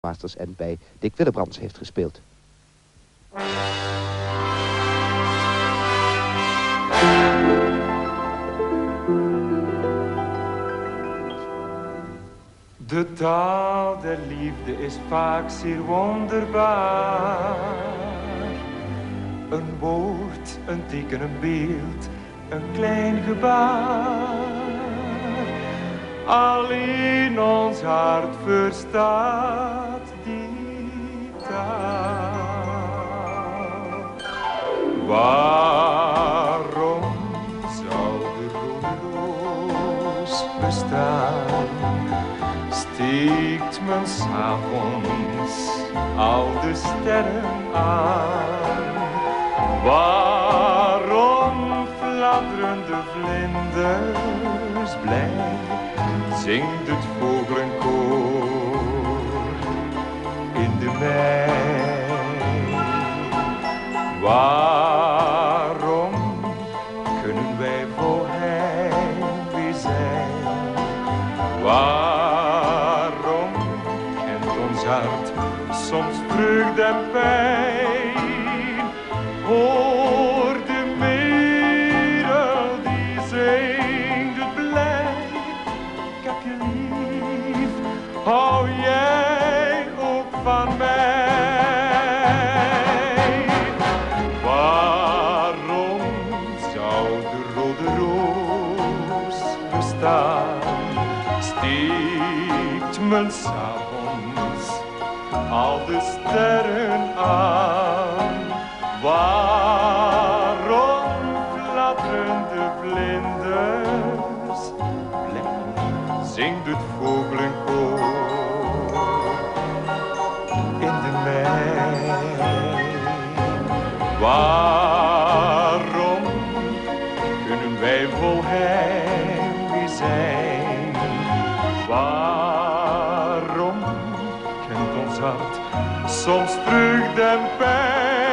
Masters en bij Dick Willebrands heeft gespeeld. De taal der liefde is vaak zeer wonderbaar. Een woord, een teken, een beeld, een klein gebaar. Alleen ons hart verstaat die taal. Waarom zou de roos bestaan? Steekt men s'avonds al de sterren aan? Waarom fladderen de vlinders blij? Zingt het vogelenkoor in de mei? Waarom kunnen wij voor heimwee zijn? Waarom kent ons hart soms vreugde en pijn? Hoor hou jij ook van mij? Waarom zou de rode roos bestaan? Steekt men s'avonds al de sterren aan? Waarom Zingt het vogelenkoor in de mei? Waarom kunnen wij vol heimwee zijn? Waarom kent ons hart soms vreugde en pijn?